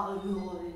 大鱼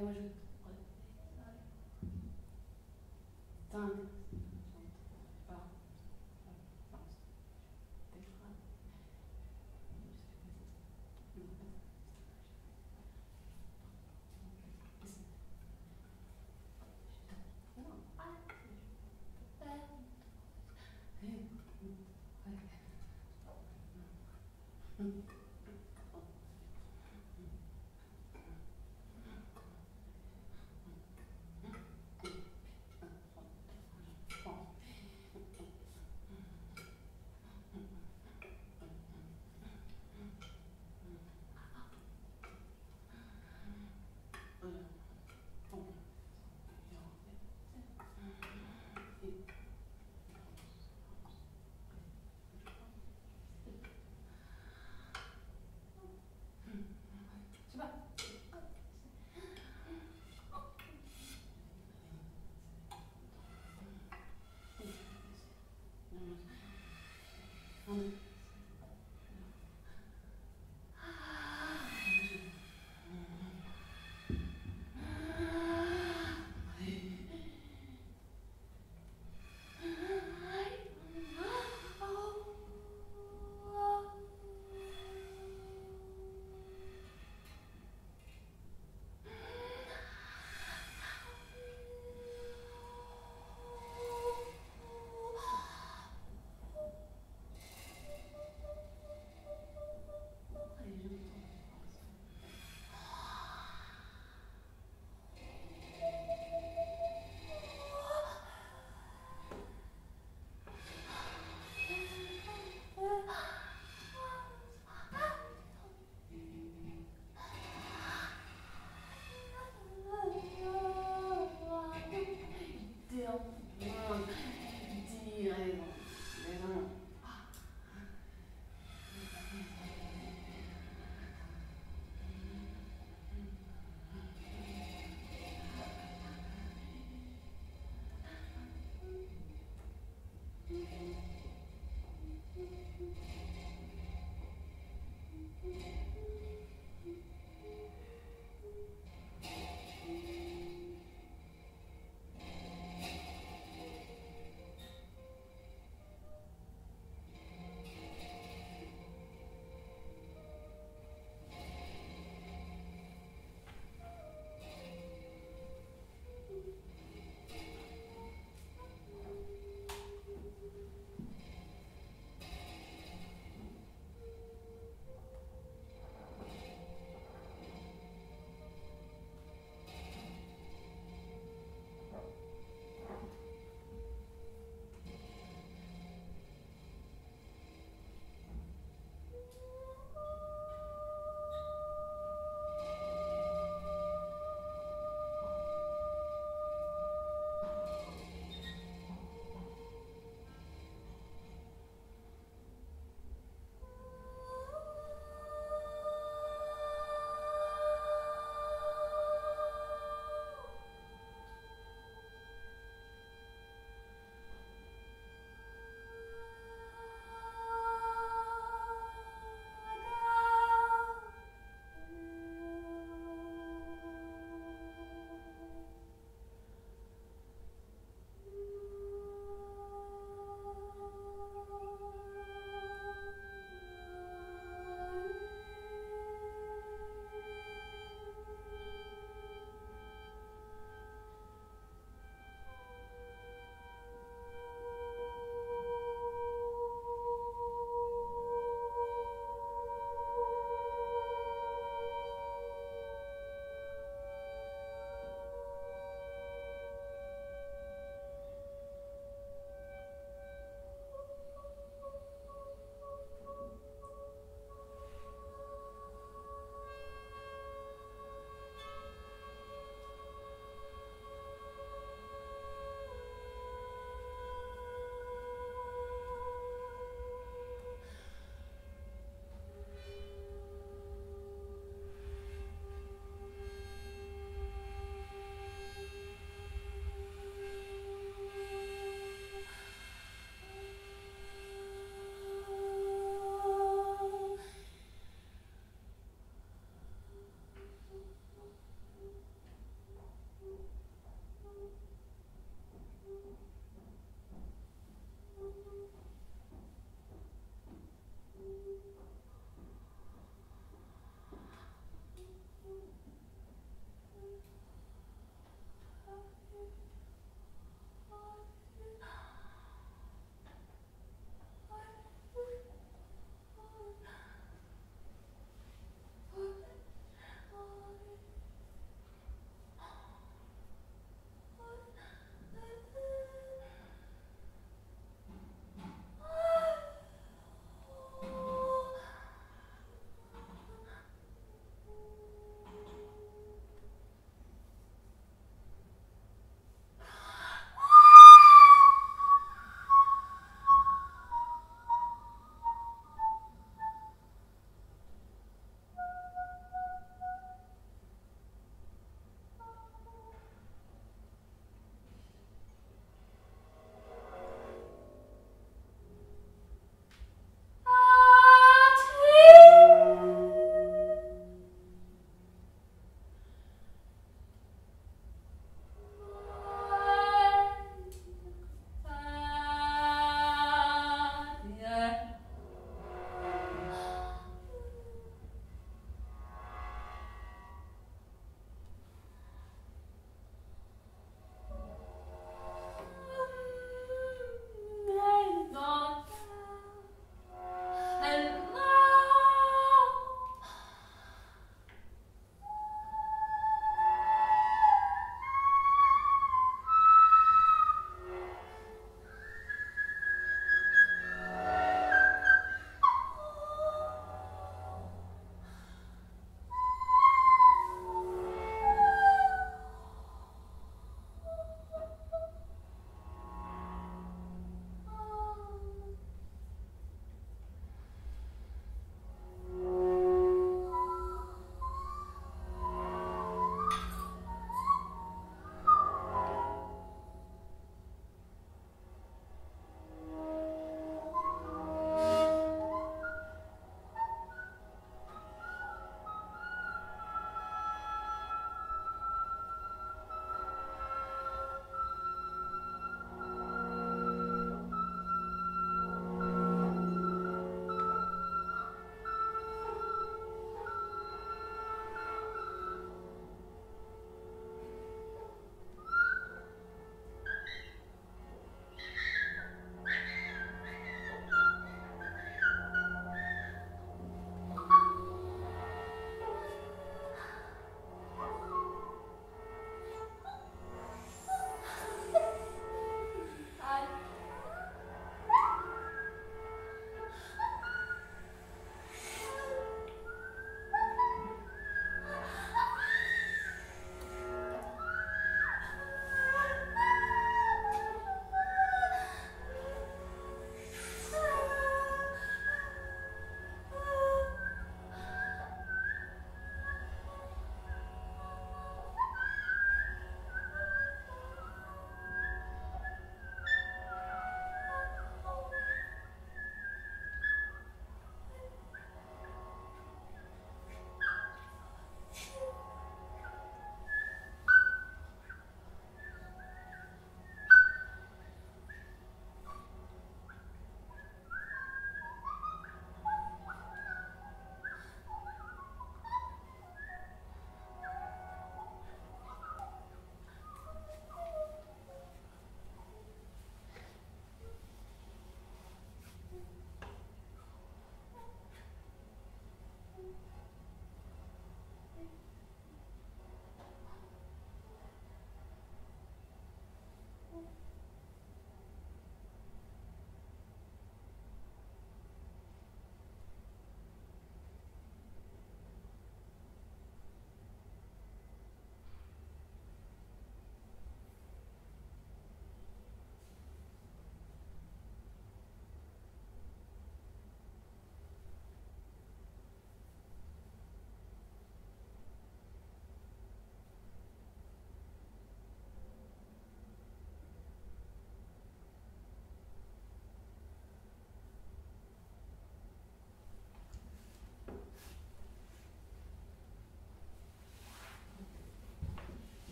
Я можу